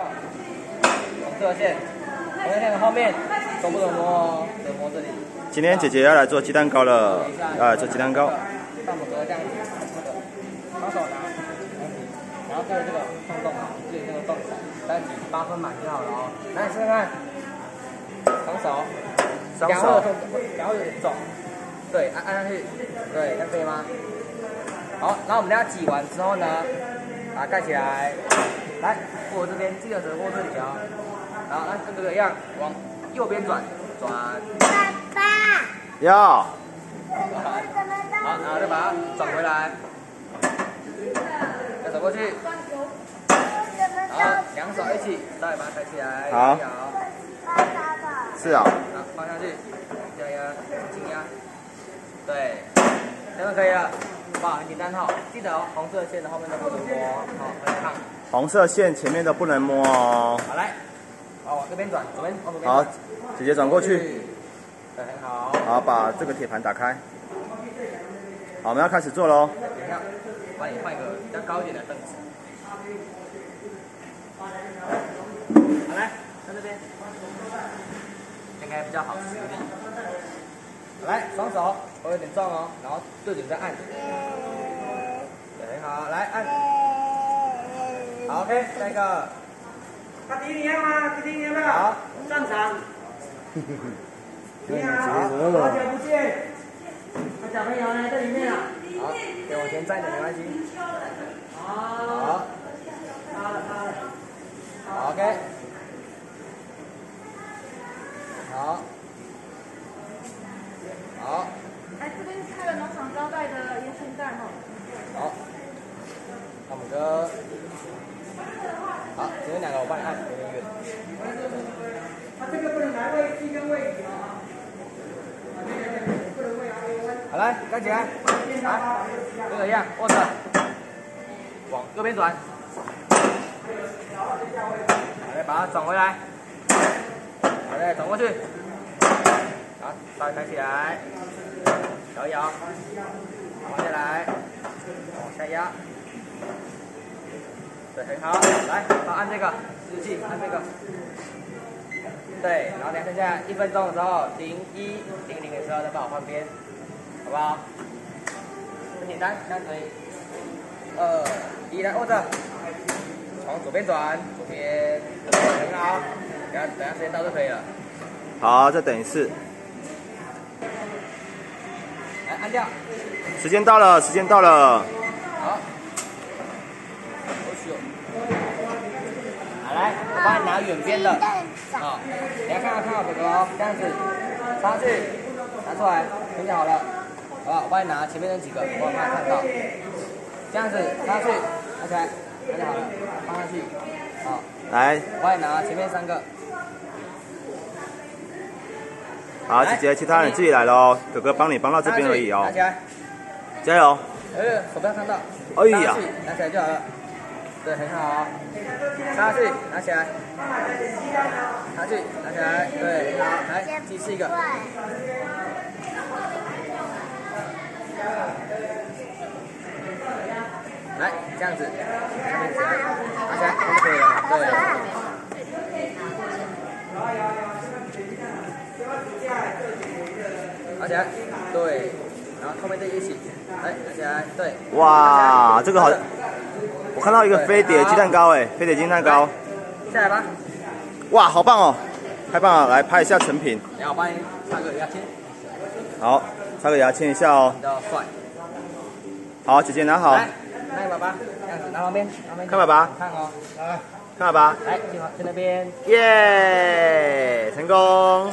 红色线，红色线的后面都不能摸哦，只摸这里。今天姐姐要来做鸡蛋糕了，要来做鸡蛋糕。大拇哥这样子，那个双手拿，然后对着这个洞洞，对着这个洞口，再挤八分满就好了哦。来试试看，双手，双然后手，然后有点重，对，按按上去，对，这样可以吗？好，然后我们等下挤完之后呢，把它盖起来，来握这边，记得只握这里哦。然后按这个样往右边转，转，爸爸，要。好，然后再把它转回来，再走过去，然后两手一起，再把它抬起来，好，是啊、然后放下去，加压，轻压，对，这样可以了，哇，很简单哈，记得哦，红色线的后面都不能摸，好，很烫，红色线前面都不能摸哦。好来，好往这边转，左边往左边好转，，姐姐转过去，对，很好，好，把这个铁盘打开。好，我们要开始做喽。等一下，帮你换一个比较高一点的凳子。好来，在这边，应该比较好施力。来，双手，我有点重哦，然后对准再按。对，很好，来按。好，OK，下一个。他弟你要吗？弟弟你要不要？好，上场。你好，好好久不见。那小朋友呢，在里面啊。好，给我先站一点没关系。好，好，好了好了。好，OK。好。哎，这边是开了农场招待的烟熏蛋哦。好，汤姆哥，好，前面两个我帮你按，有点远。他这个不能拿位置跟位置啊。好来，站起来，来，跟我一样，握着，往右边转，好来，把它转回来，好嘞，转过去，好，稍微抬起来，摇一摇，放下来，往下压，对，很好，来，好，按这个，日记，按这个。对，然后等剩下一分钟的时候，零一零零的时候再帮我换边，好不好？很简单，这样可以。二一，来握着，从左边转，左边，很好。等下等下时间到就可以了。好，再等一次。来按掉，时间到了，时间到了。好。好久。好来，我帮你拿远边的。好，等下看到看到哥哥哦，这样子，插上去，拿出来，准备好了，好不好？我帮你拿前面那几个，我帮他看到，这样子插上去，拿起来，拿就好了，放上去，好，来，我帮你拿前面三个，好，姐姐，其他人自己来喽。哥哥帮你帮到这边而已哦拿起。来，加油！哎，手不要看到，哎呀拿起来就好了，对，很好，插上去，拿起来，插上去，拿起来，对，很好，来，继续一个。来，这样子，拿起来，就可以了，对。拿起来，对，然后后面这一起，来，拿起来，对。哇，这个好，我看到一个飞碟鸡蛋糕哎，飞碟鸡蛋糕，下来吧，哇，好棒哦，太棒了！来拍一下成品，然后我帮你插个牙签，好，擦个牙签一下哦比。较帅。好，姐姐拿好，来，那个爸爸，这样子，拿旁边，旁边。看爸爸看哦，看爸爸，来，去去那边。耶，成功！